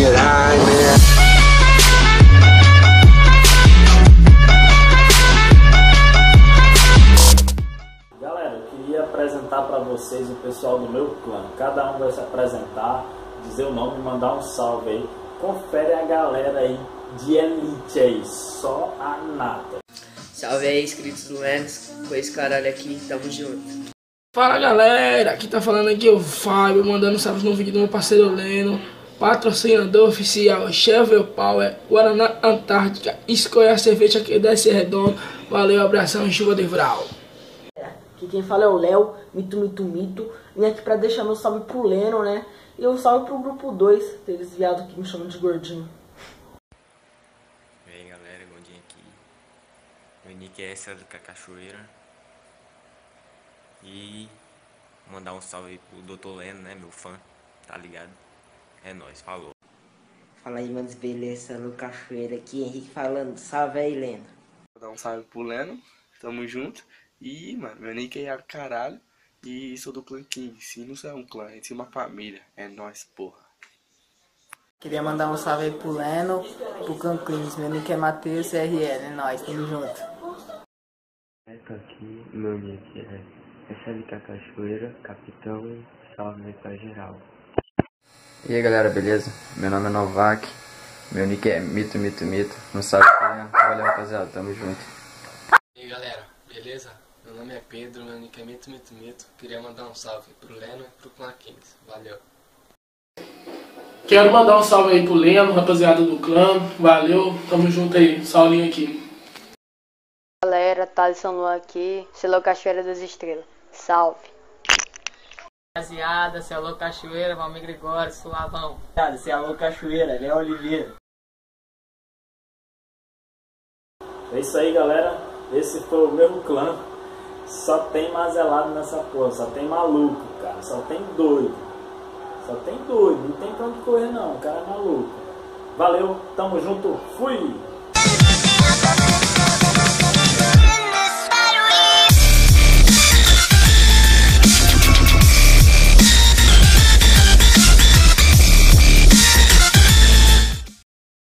get high, man. Galera, eu queria apresentar para vocês o pessoal do meu clã. Cada um vai se apresentar, dizer o nome e mandar um salve aí. Confere a galera aí de elite aí, só a nata. Salve aí, inscritos do Enes, com esse caralho aqui, tamo junto. Fala galera, aqui tá falando aqui o Fábio, mandando salve no vídeo do meu parceiro Leno, patrocinador oficial Chevel Power, Guaraná Antártica, escolha a cerveja que desce redondo, valeu, abração, chuva de vral. Aqui quem fala é o Léo, Mito Mito Mito. Vim aqui pra deixar meu salve pro Leno, né? E um salve pro grupo 2, aqueles viados que me chamam de gordinho. E aí galera, Gondinho aqui. Meu nick é essa do Cachoeira. E mandar um salve aí pro Dr. Leno, né? Meu fã, tá ligado? É nóis, falou. Fala aí, manos, beleza? Lu Cachoeira aqui, Henrique falando. Salve aí, Leno. Vou dar um salve pro Leno, tamo junto. E, mano, meu nick é Caralho e sou do clã King. Sim, não é um clã, a gente é uma família. É nóis, porra. Queria mandar um salve aí pro Leno, pro Canclins. Meu nick é Matheus RL, é nóis, tamo junto. Tô aqui, meu nick é SLK Cachoeira, capitão, salve aí pra geral. E aí galera, beleza? Meu nome é Novak, meu nick é Mito Mito Mito, não sabe quem é? Valeu rapaziada, tamo junto. E aí galera, beleza? Meu nome é Pedro, meu nick é Mito Mito Mito. Queria mandar um salve pro Leno e pro Clã Kings. Valeu. Quero mandar um salve aí pro Leno, rapaziada do clã, valeu, tamo junto aí, saulinho aqui. Galera, Thaleson Luan aqui, Selo Cachoeira das Estrelas. Salve! Rapaziada, se é Alô Cachoeira, Valmir Gregório, Suavão. Se é Alô Cachoeira, Léo Oliveira. É isso aí galera, esse foi o meu clã. Só tem mazelado nessa porra, só tem maluco, cara, só tem doido. Só tem doido, não tem pra onde correr não, o cara é maluco. Valeu, tamo junto, fui!